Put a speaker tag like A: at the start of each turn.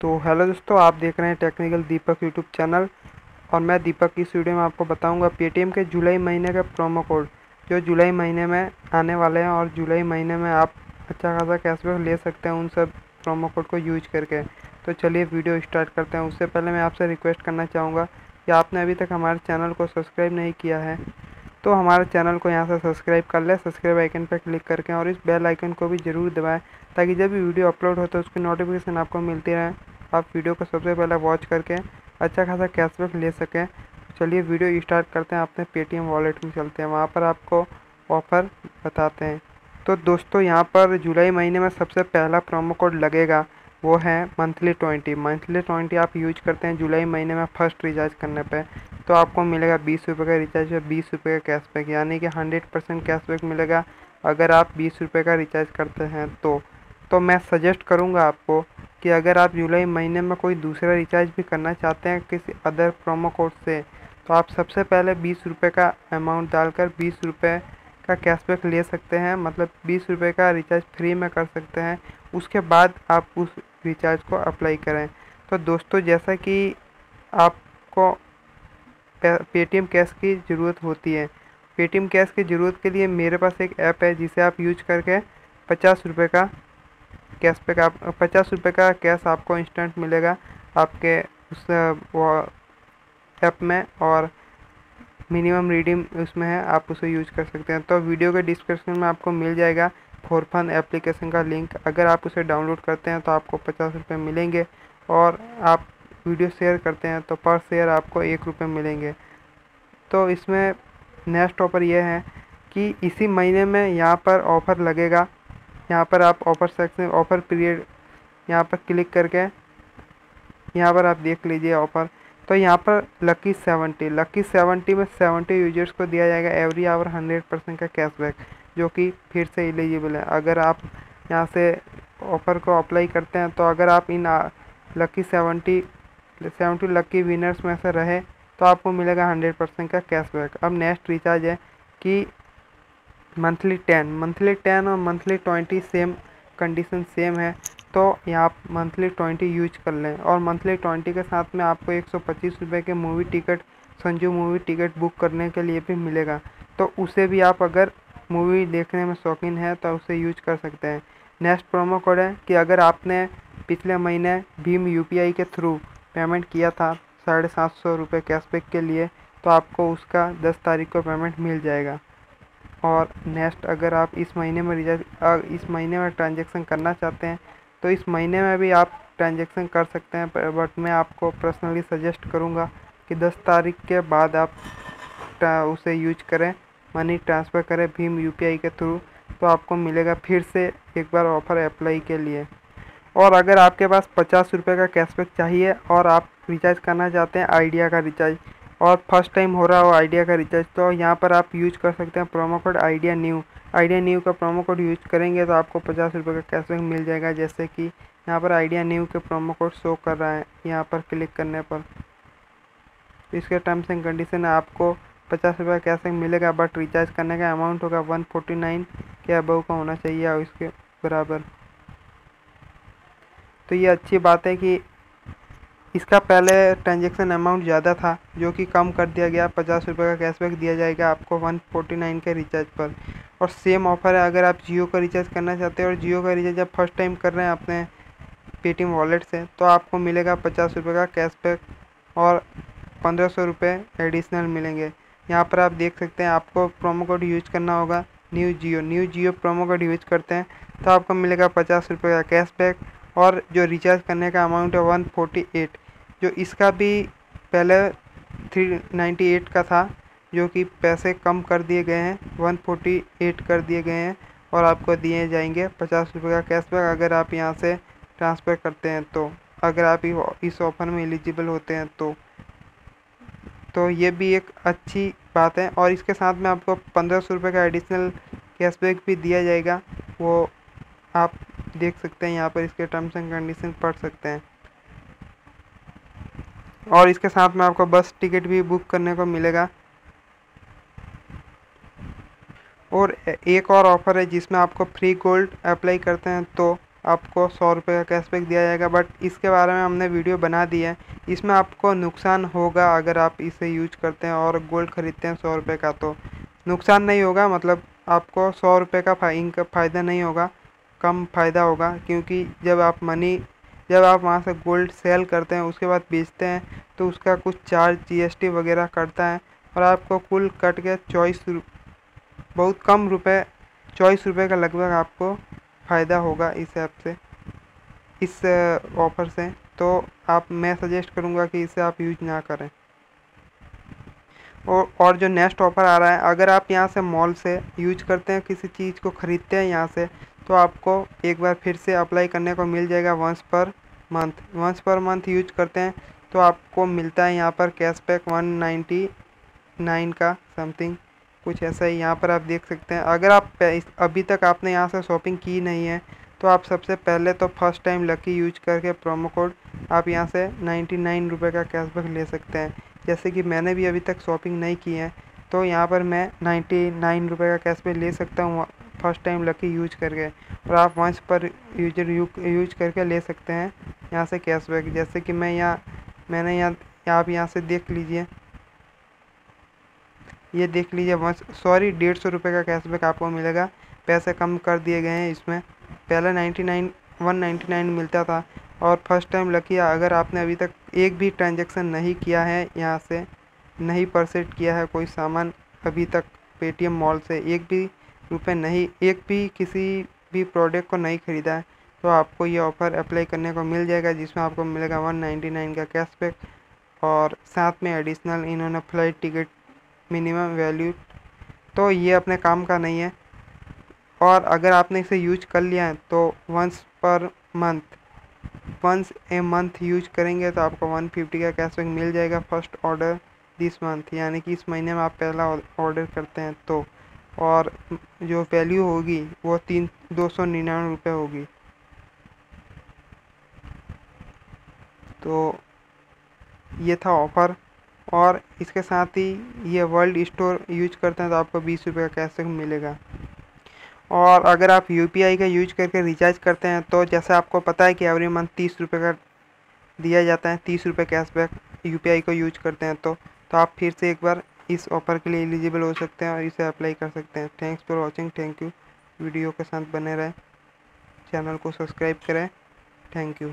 A: तो हेलो दोस्तों, आप देख रहे हैं टेक्निकल दीपक यूट्यूब चैनल और मैं दीपक इस वीडियो में आपको बताऊँगा पेटीएम के जुलाई महीने का प्रोमो कोड जो जुलाई महीने में आने वाले हैं और जुलाई महीने में आप अच्छा खासा कैशबैक ले सकते हैं उन सब प्रोमो कोड को यूज़ करके। तो चलिए वीडियो स्टार्ट करते हैं। उससे पहले मैं आपसे रिक्वेस्ट करना चाहूँगा कि आपने अभी तक हमारे चैनल को सब्सक्राइब नहीं किया है तो हमारे चैनल को यहाँ से सब्सक्राइब कर लें सब्सक्राइब आइकन पर क्लिक करके और इस बेल आइकन को भी ज़रूर दबाएँ, ताकि जब भी वीडियो अपलोड हो तो उसकी नोटिफिकेशन आपको मिलती रहे। आप वीडियो को सबसे पहले वॉच करके अच्छा खासा कैशबैक ले सकें। चलिए वीडियो स्टार्ट करते हैं, अपने पेटीएम वॉलेट में चलते हैं। वहाँ पर आपको ऑफ़र बताते हैं। तो दोस्तों, यहाँ पर जुलाई महीने में सबसे पहला प्रोमो कोड लगेगा, वो है मंथली ट्वेंटी मंथली ट्वेंटी आप यूज़ करते हैं जुलाई महीने में फ़र्स्ट रिचार्ज करने पे। तो आपको मिलेगा बीस रुपये का रिचार्ज है बीस रुपये का कैशबैक यानी कि हंड्रेड परसेंट कैशबैक मिलेगा। अगर आप बीस रुपये का रिचार्ज करते हैं तो। तो मैं सजेस्ट करूँगा आपको कि अगर आप जुलाई महीने में कोई दूसरा रिचार्ज भी करना चाहते हैं किसी अदर प्रोमो कोड से तो आप सबसे पहले बीस रुपये का अमाउंट डालकर बीस रुपये का कैशबैक ले सकते हैं। मतलब बीस रुपये का रिचार्ज फ्री में कर सकते हैं। उसके बाद आप उस रिचार्ज को अप्लाई करें। तो दोस्तों, जैसा कि आपको पेटीएम कैश की ज़रूरत होती है। पेटीएम कैश की ज़रूरत के लिए मेरे पास एक ऐप है जिसे आप यूज़ करके पचास रुपये का कैशबैक आप पचास रुपये का कैश आपको इंस्टेंट मिलेगा आपके उस, वो ऐप में और मिनिमम रीडिंग उसमें है, आप उसे यूज़ कर सकते हैं। तो वीडियो के डिस्क्रिप्शन में आपको मिल जाएगा फोर फन एप्लीकेशन का लिंक। अगर आप उसे डाउनलोड करते हैं तो आपको पचास रुपये मिलेंगे और आप वीडियो शेयर करते हैं तो पर शेयर आपको एक रुपये मिलेंगे। तो इसमें नेक्स्ट ऑफ़र यह है कि इसी महीने में यहाँ पर ऑफ़र लगेगा यहाँ पर आप ऑफ़र सेक्शन ऑफ़र पीरियड यहाँ पर क्लिक करके यहाँ पर आप देख लीजिए ऑफ़र तो यहाँ पर लकी सेवेंटी लकी सेवेंटी में सेवेंटी यूज़र्स को दिया जाएगा एवरी आवर हंड्रेड परसेंट का कैशबैक जो कि फिर से एलिजिबल है। अगर आप यहाँ से ऑफ़र को अप्लाई करते हैं तो अगर आप इन lucky seventy seventy lucky winners में से रहे तो आपको मिलेगा हंड्रेड परसेंट का कैशबैक अब नेक्स्ट रिचार्ज है कि मंथली टेन मंथली टेन और monthly twenty same condition same है। तो यहाँ आप मंथली ट्वेंटी यूज़ कर लें। और मंथली ट्वेंटी के साथ में आपको एक सौ पच्चीस रुपये के movie ticket Sanju movie ticket book करने के लिए भी मिलेगा। तो उसे भी आप अगर मूवी देखने में शौकीन है तो उसे यूज़ कर सकते हैं। नेक्स्ट प्रोमो कोड है कि अगर आपने पिछले महीने भीम यूपीआई के थ्रू पेमेंट किया था साढ़े सात सौ रुपये कैशबैक के लिए तो आपको उसका दस तारीख को पेमेंट मिल जाएगा। और नेक्स्ट अगर आप इस महीने में रिचार्ज इस महीने में ट्रांजेक्शन करना चाहते हैं तो इस महीने में भी आप ट्रांजेक्शन कर सकते हैं बट मैं आपको पर्सनली सजेस्ट करूँगा कि 10 तारीख के बाद आप उसे यूज़ करें मनी ट्रांसफ़र करें भीम यूपीआई के थ्रू तो आपको मिलेगा फिर से एक बार ऑफ़र अप्लाई के लिए। और अगर आपके पास पचास रुपये का कैशबैक चाहिए और आप रिचार्ज करना चाहते हैं आइडिया का रिचार्ज और फ़र्स्ट टाइम हो रहा हो आइडिया का रिचार्ज तो यहाँ पर आप यूज़ कर सकते हैं promo code Idea new. Idea new का प्रोमो कोड यूज़ करेंगे तो आपको पचास रुपये का कैशबैक मिल जाएगा, जैसे कि यहाँ पर आइडिया न्यू के प्रोमो कोड शो कर रहा है, यहाँ पर क्लिक करने पर। इसके टर्म्स एंड कंडीशन आपको पचास रुपये का कैशबैक मिलेगा बट रिचार्ज करने का अमाउंट होगा वन फोर्टी नाइन के अबव का होना चाहिए, और इसके बराबर। तो ये अच्छी बात है कि इसका पहले ट्रांजेक्शन अमाउंट ज़्यादा था, जो कि कम कर दिया गया। पचास रुपये का कैशबैक दिया जाएगा आपको वन फोर्टी नाइन के रिचार्ज पर। और सेम ऑफ़र है, अगर आप जियो का रिचार्ज करना चाहते हैं और जियो का रिचार्ज आप फ़र्स्ट टाइम कर रहे हैं अपने पेटीएम वॉलेट से तो आपको मिलेगा पचास रुपये का कैशबैक और पंद्रह सौ रुपये एडिशनल मिलेंगे। यहाँ पर आप देख सकते हैं, आपको प्रोमो कोड यूज़ करना होगा new Jio new Jio promo code use करते हैं तो आपको मिलेगा पचास रुपये का कैशबैक और जो रिचार्ज करने का अमाउंट है वन फोर्टी एट जो इसका भी पहले थ्री नाइन्टी एट का था, जो कि पैसे कम कर दिए गए हैं वन फोर्टी एट कर दिए गए हैं और आपको दिए जाएँगे पचास रुपये का कैशबैक अगर आप यहाँ से ट्रांसफ़र करते हैं तो। अगर आप इस ऑफ़र में एलिजिबल होते हैं तो। तो ये भी एक अच्छी बात है और इसके साथ में आपको पंद्रह सौ रुपये का एडिशनल कैशबैक भी दिया जाएगा, वो आप देख सकते हैं, यहाँ पर इसके टर्म्स एंड कंडीशन पढ़ सकते हैं। और इसके साथ में आपको बस टिकट भी बुक करने को मिलेगा। और एक और ऑफ़र है, जिसमें आपको फ्री गोल्ड अप्लाई करते हैं तो आपको सौ रुपये का कैशबैक दिया जाएगा। बट इसके बारे में हमने वीडियो बना दी है। इसमें आपको नुकसान होगा अगर आप इसे यूज़ करते हैं और गोल्ड ख़रीदते हैं सौ रुपये का तो। नुकसान नहीं होगा मतलब आपको सौ रुपये का इनका फ़ायदा नहीं होगा। कम फ़ायदा होगा, क्योंकि जब आप मनी जब आप वहाँ से गोल्ड सेल करते हैं, उसके बाद बेचते हैं तो उसका कुछ चार्ज जीएसटी वगैरह करता है और आपको कुल कट के चौबीस बहुत कम रुपए, चौबीस रुपये का लगभग आपको फ़ायदा होगा इस ऐप से, इस ऑफ़र से। तो आप, मैं सजेस्ट करूँगा कि इसे आप यूज़ ना करें। और और जो नेक्स्ट ऑफ़र आ रहा है, अगर आप यहाँ से मॉल से यूज़ करते हैं, किसी चीज़ को ख़रीदते हैं यहाँ से तो आपको एक बार फिर से अप्लाई करने को मिल जाएगा once per month once per month use करते हैं तो आपको मिलता है यहाँ पर कैशबैक वन नाइन्टी नाइन का समथिंग कुछ ऐसा ही यहाँ पर आप देख सकते हैं। अगर आप अभी तक आपने यहाँ से शॉपिंग की नहीं है तो आप सबसे पहले तो फ़र्स्ट टाइम लकी यूज़ करके प्रोमो कोड आप यहाँ से नाइन्टी नाइन रुपये का कैशबैक ले सकते हैं। जैसे कि मैंने भी अभी तक शॉपिंग नहीं की है तो यहाँ पर मैं नाइन्टी नाइन रुपये का कैशबैक ले सकता हूँ। फ़र्स्ट टाइम लकी यूज़ करके और आप वंस पर यूज़र यूज़ करके ले सकते हैं यहाँ से कैशबैक। जैसे कि मैं यहाँ, मैंने यहाँ, आप यहाँ से देख लीजिए। ये देख लीजिए वंस सॉरी, डेढ़ सौ रुपये का कैशबैक आपको मिलेगा। पैसे कम कर दिए गए हैं इसमें। पहले ninety nine, one ninety nine मिलता था और फ़र्स्ट टाइम लकी, अगर आपने अभी तक एक भी ट्रांजेक्शन नहीं किया है यहाँ से, नहीं परसेट किया है कोई सामान, अभी तक पेटीएम मॉल से एक भी रुपए नहीं, एक भी किसी भी प्रोडक्ट को नहीं ख़रीदा है तो आपको ये ऑफ़र अप्लाई करने को मिल जाएगा, जिसमें आपको मिलेगा वन नाइन्टी नाइन का कैशबैक और साथ में एडिशनल इन्होंने फ़्लाइट टिकट मिनिमम वैल्यू तो ये अपने काम का नहीं है। और अगर आपने इसे यूज़ कर लिया है तो once per month once a month use करेंगे तो आपको वन फिफ्टी का कैशबैक मिल जाएगा फ़र्स्ट ऑर्डर दिस मंथ यानी कि इस महीने में आप पहला ऑर्डर करते हैं तो और जो वैल्यू होगी, वो तीन, दो सौ निन्यानवे रुपये होगी। तो ये था ऑफ़र और इसके साथ ही ये वर्ल्ड स्टोर यूज़ करते हैं तो आपको बीस रुपये का कैशबैक मिलेगा। और अगर आप यूपीआई का यूज़ करके रिचार्ज करते हैं तो जैसे आपको पता है कि एवरी मंथ तीस रुपये का दिया जाता है, तीस रुपये कैशबैक यूपीआई को यूज़ करते हैं तो तो आप फिर से एक बार इस ऑफ़र के लिए एलिजिबल हो सकते हैं और इसे अप्लाई कर सकते हैं। Thanks for watching thank you video के साथ बने रहें। चैनल को सब्सक्राइब करें। Thank you